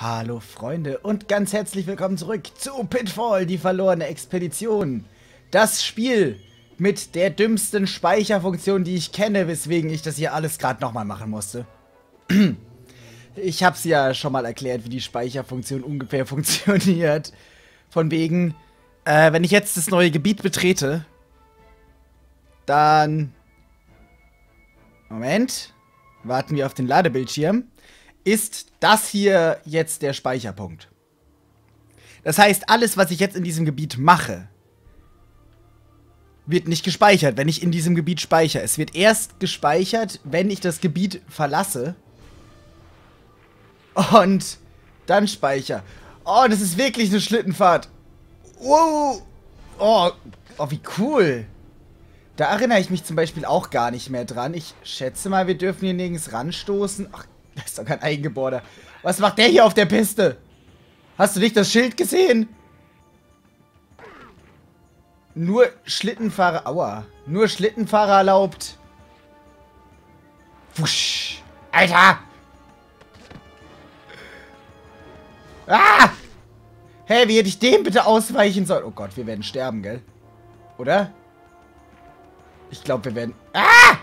Hallo Freunde und ganz herzlich willkommen zurück zu Pitfall, die verlorene Expedition. Das Spiel mit der dümmsten Speicherfunktion, die ich kenne, weswegen ich das hier alles gerade nochmal machen musste. Ich hab's ja schon mal erklärt, wie die Speicherfunktion ungefähr funktioniert. Von wegen, äh, wenn ich jetzt das neue Gebiet betrete, dann... Moment. Warten wir auf den Ladebildschirm ist das hier jetzt der Speicherpunkt. Das heißt, alles, was ich jetzt in diesem Gebiet mache, wird nicht gespeichert, wenn ich in diesem Gebiet speichere. Es wird erst gespeichert, wenn ich das Gebiet verlasse. Und dann speichere. Oh, das ist wirklich eine Schlittenfahrt. Wow. Oh, oh, wie cool. Da erinnere ich mich zum Beispiel auch gar nicht mehr dran. Ich schätze mal, wir dürfen hier nirgends ranstoßen. Ach, das ist doch kein Eigengeborder. Was macht der hier auf der Piste? Hast du nicht das Schild gesehen? Nur Schlittenfahrer... Aua. Nur Schlittenfahrer erlaubt. Wusch. Alter! Ah! Hey, wie hätte ich dem bitte ausweichen sollen? Oh Gott, wir werden sterben, gell? Oder? Ich glaube, wir werden... Ah!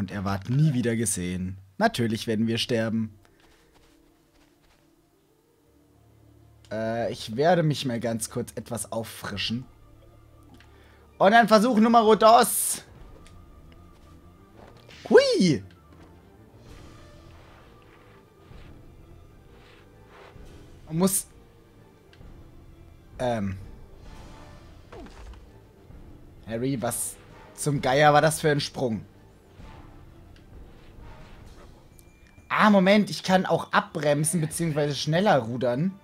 Und er ward nie wieder gesehen. Natürlich werden wir sterben. Äh, ich werde mich mal ganz kurz etwas auffrischen. Und dann Versuch Nummer dos. Hui! Man muss... Ähm... Harry, was zum Geier war das für ein Sprung? Ah, Moment, ich kann auch abbremsen bzw. schneller rudern.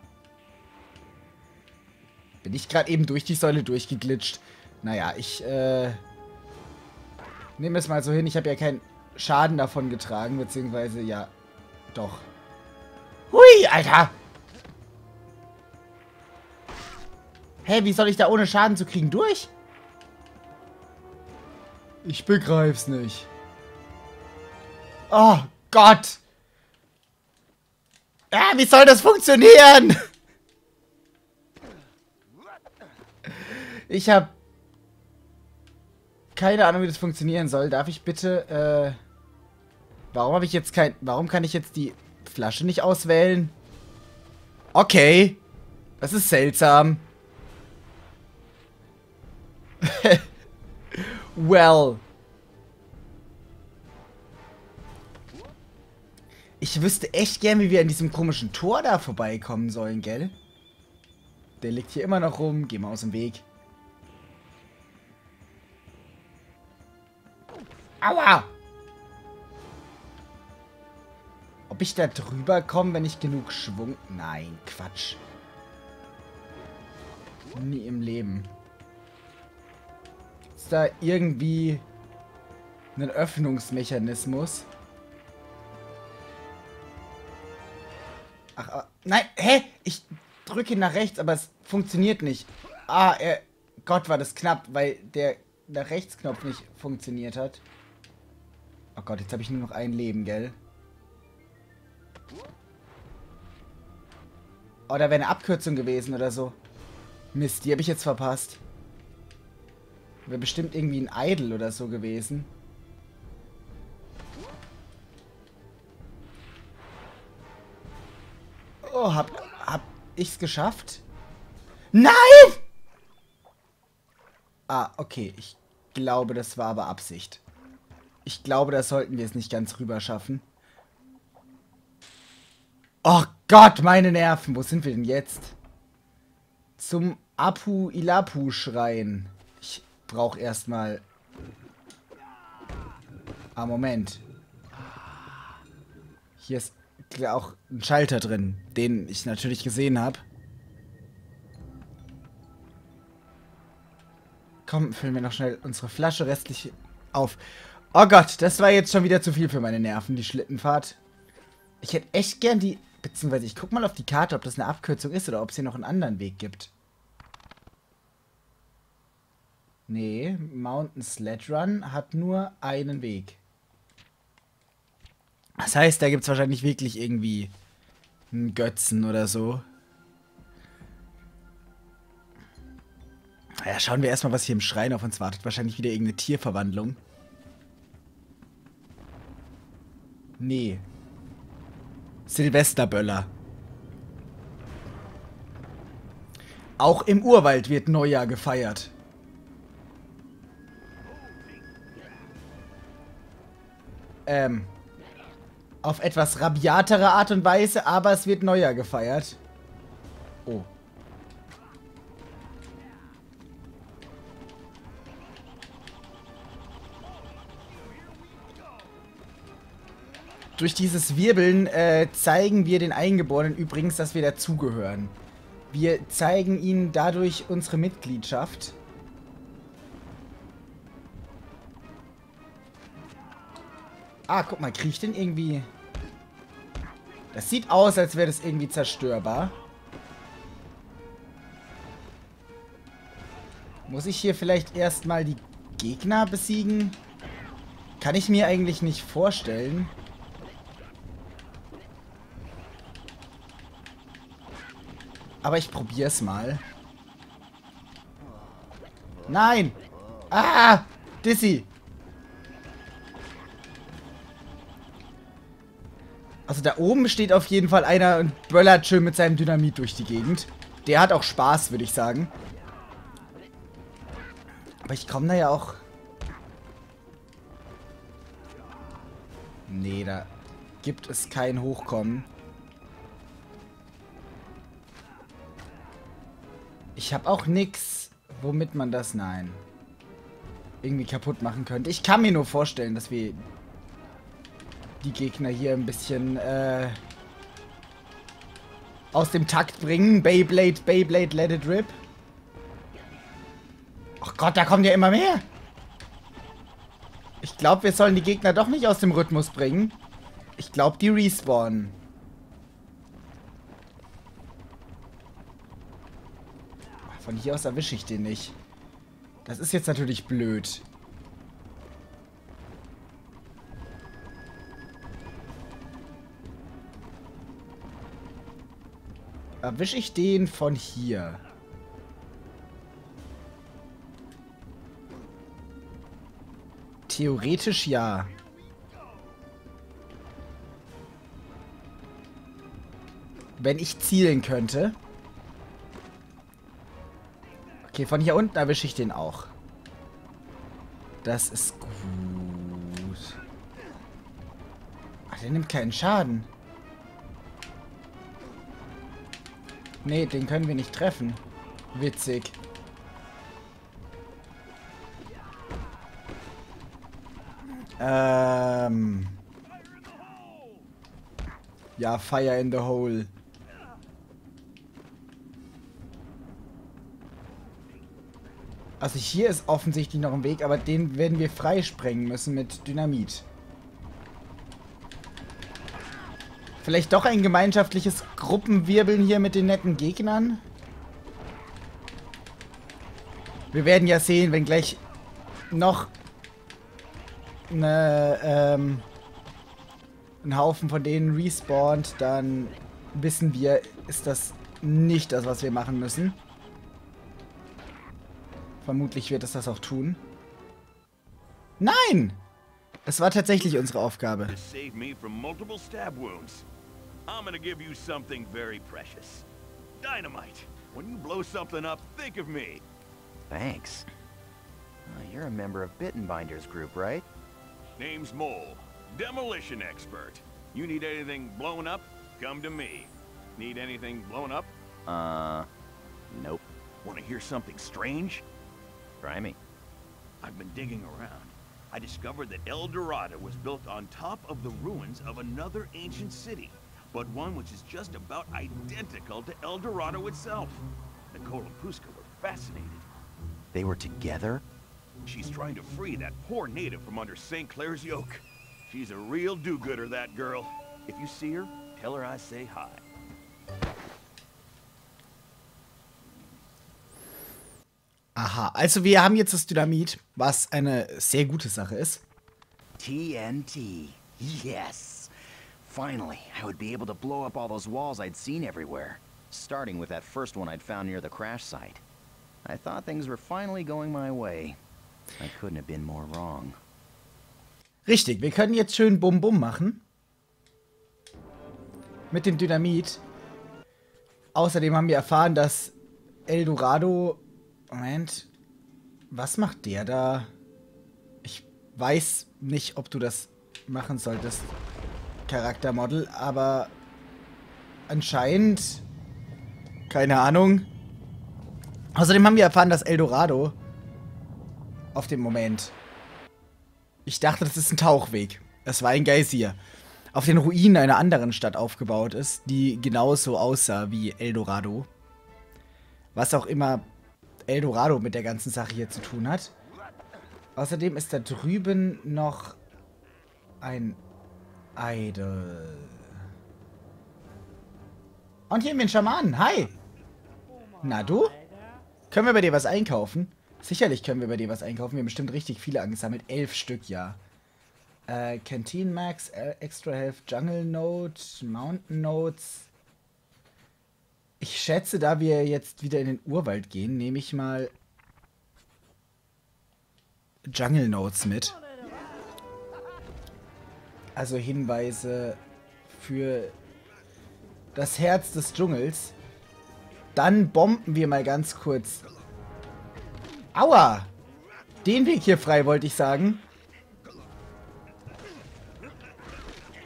Bin ich gerade eben durch die Säule durchgeglitscht. Naja, ich äh, nehme es mal so hin. Ich habe ja keinen Schaden davon getragen, beziehungsweise ja, doch. Hui, Alter! Hä, hey, wie soll ich da ohne Schaden zu kriegen durch? Ich begreif's nicht. Oh Gott! Ah, wie soll das funktionieren? Ich habe keine Ahnung, wie das funktionieren soll. Darf ich bitte, äh... Warum habe ich jetzt kein... Warum kann ich jetzt die Flasche nicht auswählen? Okay. Das ist seltsam. well. Ich wüsste echt gern, wie wir an diesem komischen Tor da vorbeikommen sollen, gell? Der liegt hier immer noch rum. Geh mal aus dem Weg. Aua! Ob ich da drüber komme, wenn ich genug Schwung... Nein, Quatsch. Nie im Leben. Ist da irgendwie einen Öffnungsmechanismus? Ach, ah, nein, hä? Ich drücke nach rechts, aber es funktioniert nicht. Ah, er, Gott, war das knapp, weil der nach rechts Knopf nicht funktioniert hat. Oh Gott, jetzt habe ich nur noch ein Leben, gell? Oh, da wäre eine Abkürzung gewesen oder so. Mist, die habe ich jetzt verpasst. Wäre bestimmt irgendwie ein Idol oder so gewesen. Oh, hab, hab ich's geschafft? Nein! Ah, okay. Ich glaube, das war aber Absicht. Ich glaube, da sollten wir es nicht ganz rüber schaffen. Oh Gott, meine Nerven. Wo sind wir denn jetzt? Zum Apu Ilapu Schrein. Ich brauche erstmal... Ah, Moment. Hier ist auch ein Schalter drin, den ich natürlich gesehen habe. Komm, füllen wir noch schnell unsere Flasche restlich auf. Oh Gott, das war jetzt schon wieder zu viel für meine Nerven, die Schlittenfahrt. Ich hätte echt gern die... Beziehungsweise ich guck mal auf die Karte, ob das eine Abkürzung ist oder ob es hier noch einen anderen Weg gibt. Nee, Mountain Sled Run hat nur einen Weg. Das heißt, da gibt es wahrscheinlich wirklich irgendwie einen Götzen oder so. Ja, schauen wir erstmal, was hier im Schrein auf uns wartet. Wahrscheinlich wieder irgendeine Tierverwandlung. Nee. Silvesterböller. Auch im Urwald wird Neujahr gefeiert. Ähm. Auf etwas rabiatere Art und Weise, aber es wird Neujahr gefeiert. Oh. Durch dieses Wirbeln äh, zeigen wir den Eingeborenen übrigens, dass wir dazugehören. Wir zeigen ihnen dadurch unsere Mitgliedschaft. Ah, guck mal, kriege ich den irgendwie... Das sieht aus, als wäre das irgendwie zerstörbar. Muss ich hier vielleicht erstmal die Gegner besiegen? Kann ich mir eigentlich nicht vorstellen. Aber ich probiere es mal. Nein! Ah! Dizzy! Also da oben steht auf jeden Fall einer und böllert schön mit seinem Dynamit durch die Gegend. Der hat auch Spaß, würde ich sagen. Aber ich komme da ja auch... Nee, da gibt es kein Hochkommen. Ich habe auch nix, womit man das, nein, irgendwie kaputt machen könnte. Ich kann mir nur vorstellen, dass wir die Gegner hier ein bisschen äh, aus dem Takt bringen. Beyblade, Beyblade, let it rip. Ach Gott, da kommen ja immer mehr. Ich glaube, wir sollen die Gegner doch nicht aus dem Rhythmus bringen. Ich glaube, die respawnen. Von hier aus erwische ich den nicht. Das ist jetzt natürlich blöd. Erwische ich den von hier? Theoretisch ja. Wenn ich zielen könnte. Okay, von hier unten erwische ich den auch. Das ist gut. Ach, der nimmt keinen Schaden. Nee, den können wir nicht treffen. Witzig. Ähm. Ja, Fire in the Hole. Also hier ist offensichtlich noch ein Weg, aber den werden wir freisprengen müssen mit Dynamit. Vielleicht doch ein gemeinschaftliches Gruppenwirbeln hier mit den netten Gegnern? Wir werden ja sehen, wenn gleich noch eine, ähm, ein Haufen von denen respawnt, dann wissen wir, ist das nicht das, was wir machen müssen. Vermutlich wird es das auch tun. Nein! Es war tatsächlich unsere Aufgabe. I'm gonna give you something very precious. Dynamite. When you blow something up, think of me. Thanks. Uh, you're a member of Bittenbinder's group, right? Name's Mole. Demolition expert. You need anything blown up, come to me. Need anything blown up? Uh, nope. Want to hear something strange? Try me. I've been digging around. I discovered that El Dorado was built on top of the ruins of another ancient city, but one which is just about identical to El Dorado itself. Nicole and Puska were fascinated. They were together? She's trying to free that poor native from under St. Clair's yoke. She's a real do-gooder, that girl. If you see her, tell her I say hi. Aha, also wir haben jetzt das Dynamit, was eine sehr gute Sache ist. TNT. Yes. Finally, I would be able to blow up all those walls I'd seen everywhere, starting with that first one I'd found near the crash site. I thought things were finally going my way. I couldn't have been more wrong. Richtig, wir können jetzt schön Bum-Bum machen. Mit dem Dynamit. Außerdem haben wir erfahren, dass Eldorado... Moment. Was macht der da? Ich weiß nicht, ob du das machen solltest, Charaktermodel, aber anscheinend... Keine Ahnung. Außerdem haben wir erfahren, dass Eldorado auf dem Moment ich dachte, das ist ein Tauchweg. Es war ein Geysir. Auf den Ruinen einer anderen Stadt aufgebaut ist, die genauso aussah wie Eldorado. Was auch immer Eldorado mit der ganzen Sache hier zu tun hat. Außerdem ist da drüben noch ein Idol. Und hier einen Schamanen. Hi. Na du? Können wir bei dir was einkaufen? Sicherlich können wir bei dir was einkaufen. Wir haben bestimmt richtig viele angesammelt. Elf Stück, ja. Äh, Canteen Max, Extra Health, Jungle Note, Mountain Notes. Ich schätze, da wir jetzt wieder in den Urwald gehen, nehme ich mal Jungle Notes mit. Also Hinweise für das Herz des Dschungels. Dann bomben wir mal ganz kurz Aua! Den Weg hier frei, wollte ich sagen.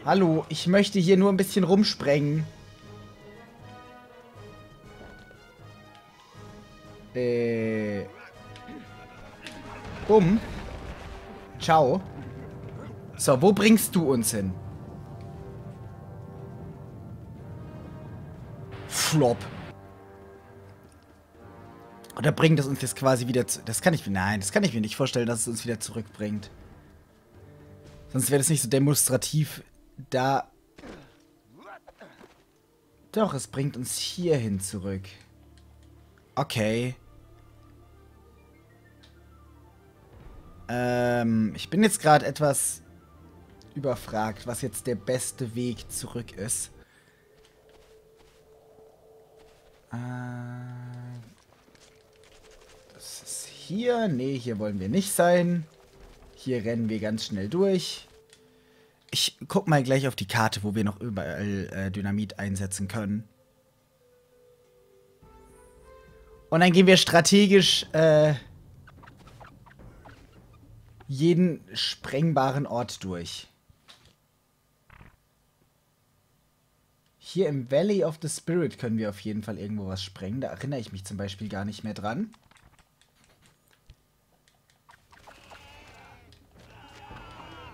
Hallo, ich möchte hier nur ein bisschen rumsprengen. Äh. Bumm. Ciao. So, wo bringst du uns hin? Flop. Oder bringt es uns jetzt quasi wieder zu... Das kann ich mir... Nein, das kann ich mir nicht vorstellen, dass es uns wieder zurückbringt. Sonst wäre das nicht so demonstrativ da... Doch, es bringt uns hierhin zurück. Okay. Ähm, ich bin jetzt gerade etwas überfragt, was jetzt der beste Weg zurück ist. Äh hier? Nee, hier wollen wir nicht sein. Hier rennen wir ganz schnell durch. Ich guck mal gleich auf die Karte, wo wir noch überall äh, Dynamit einsetzen können. Und dann gehen wir strategisch äh, jeden sprengbaren Ort durch. Hier im Valley of the Spirit können wir auf jeden Fall irgendwo was sprengen. Da erinnere ich mich zum Beispiel gar nicht mehr dran.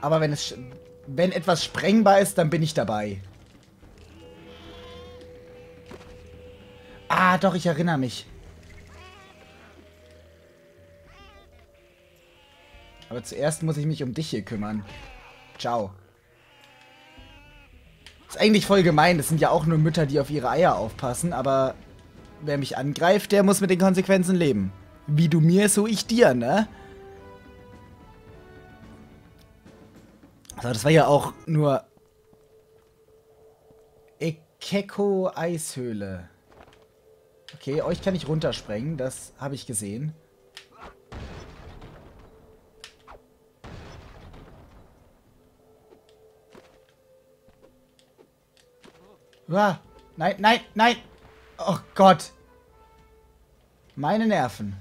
Aber wenn es wenn etwas sprengbar ist, dann bin ich dabei. Ah, doch, ich erinnere mich. Aber zuerst muss ich mich um dich hier kümmern. Ciao. Ist eigentlich voll gemein. Das sind ja auch nur Mütter, die auf ihre Eier aufpassen. Aber wer mich angreift, der muss mit den Konsequenzen leben. Wie du mir, so ich dir, ne? So, das war ja auch nur Ekeko Eishöhle. Okay, euch kann ich runtersprengen, das habe ich gesehen. Ah, nein, nein, nein! Oh Gott! Meine Nerven.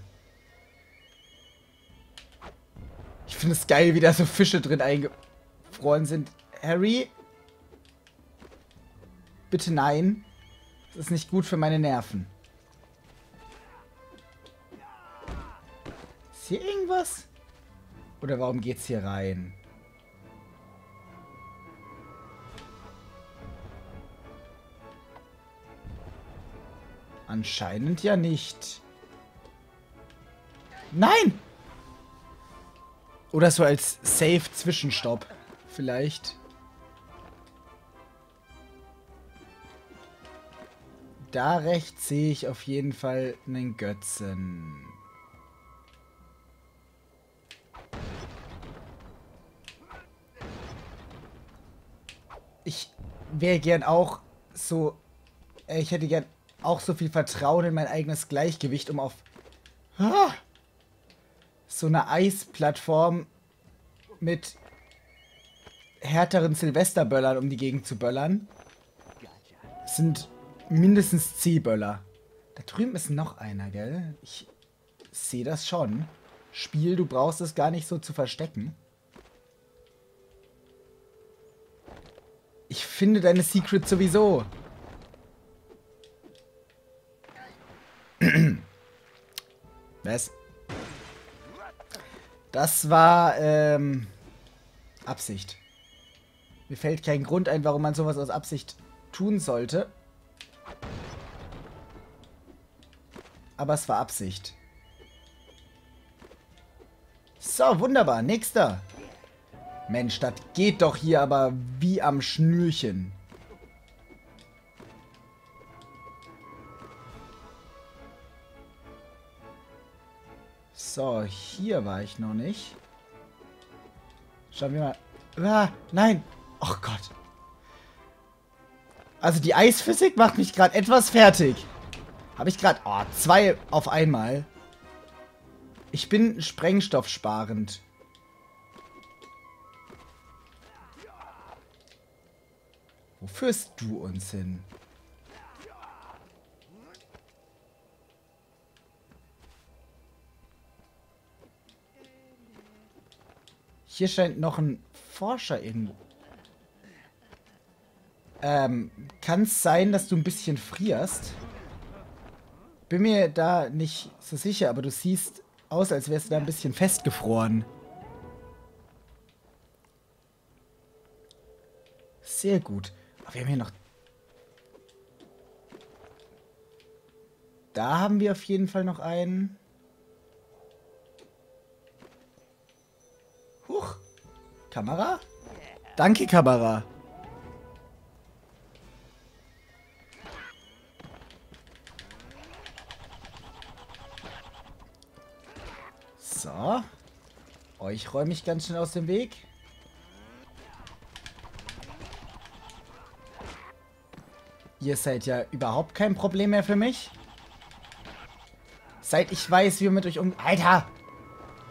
Ich finde es geil, wie da so Fische drin einge gefroren sind. Harry? Bitte nein. Das ist nicht gut für meine Nerven. Ist hier irgendwas? Oder warum geht's hier rein? Anscheinend ja nicht. Nein! Oder so als Safe-Zwischenstopp vielleicht. Da rechts sehe ich auf jeden Fall einen Götzen. Ich wäre gern auch so. Äh, ich hätte gern auch so viel Vertrauen in mein eigenes Gleichgewicht, um auf ah, so eine Eisplattform mit härteren Silvesterböllern um die Gegend zu böllern. Das sind mindestens C-Böller. Da drüben ist noch einer, gell? Ich sehe das schon. Spiel, du brauchst es gar nicht so zu verstecken. Ich finde deine Secrets sowieso. Das war, ähm, Absicht. Mir fällt kein Grund ein, warum man sowas aus Absicht tun sollte. Aber es war Absicht. So, wunderbar. Nächster. Mensch, das geht doch hier aber wie am Schnürchen. So, hier war ich noch nicht. Schauen wir mal. Ah, nein. Oh Gott. Also die Eisphysik macht mich gerade etwas fertig. Habe ich gerade... Oh, zwei auf einmal. Ich bin sprengstoffsparend. Wo führst du uns hin? Hier scheint noch ein Forscher irgendwo. Ähm, kann es sein, dass du ein bisschen frierst? Bin mir da nicht so sicher, aber du siehst aus, als wärst du da ein bisschen festgefroren. Sehr gut. Aber wir haben hier noch... Da haben wir auf jeden Fall noch einen. Kamera? Danke, Kamera. So. Euch räume ich ganz schnell aus dem Weg. Ihr seid ja überhaupt kein Problem mehr für mich. Seit ich weiß, wie wir mit euch um... Alter!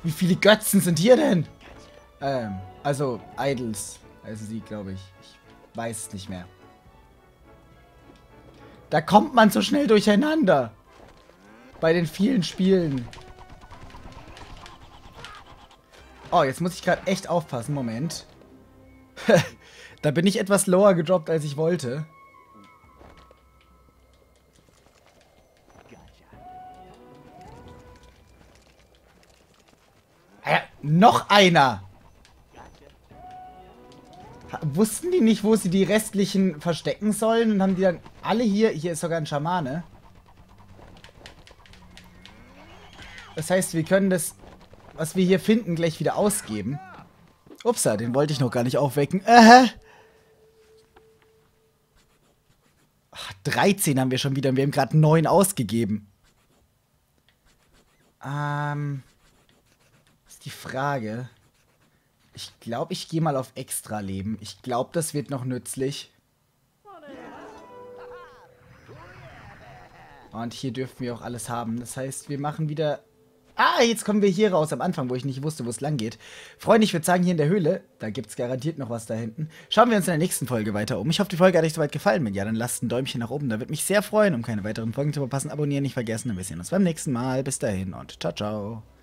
Wie viele Götzen sind hier denn? Ähm, also Idols. Also sie, glaube ich. Ich weiß es nicht mehr. Da kommt man so schnell durcheinander. Bei den vielen Spielen. Oh, jetzt muss ich gerade echt aufpassen. Moment. da bin ich etwas lower gedroppt, als ich wollte. Ja, noch einer! Wussten die nicht, wo sie die restlichen verstecken sollen? Und haben die dann alle hier... Hier ist sogar ein Schamane. Das heißt, wir können das was wir hier finden, gleich wieder ausgeben. Upsa, den wollte ich noch gar nicht aufwecken. Äh. Ach, 13 haben wir schon wieder und wir haben gerade 9 ausgegeben. Ähm. Ist die Frage. Ich glaube, ich gehe mal auf Extra-Leben. Ich glaube, das wird noch nützlich. Und hier dürfen wir auch alles haben. Das heißt, wir machen wieder Ah, jetzt kommen wir hier raus am Anfang, wo ich nicht wusste, wo es lang geht. Freunde, ich würde sagen, hier in der Höhle, da gibt es garantiert noch was da hinten. Schauen wir uns in der nächsten Folge weiter um. Ich hoffe, die Folge hat euch soweit gefallen. Wenn ja, dann lasst ein Däumchen nach oben. Da würde mich sehr freuen. Um keine weiteren Folgen zu verpassen, abonnieren nicht vergessen. Und wir sehen uns beim nächsten Mal. Bis dahin und ciao, ciao.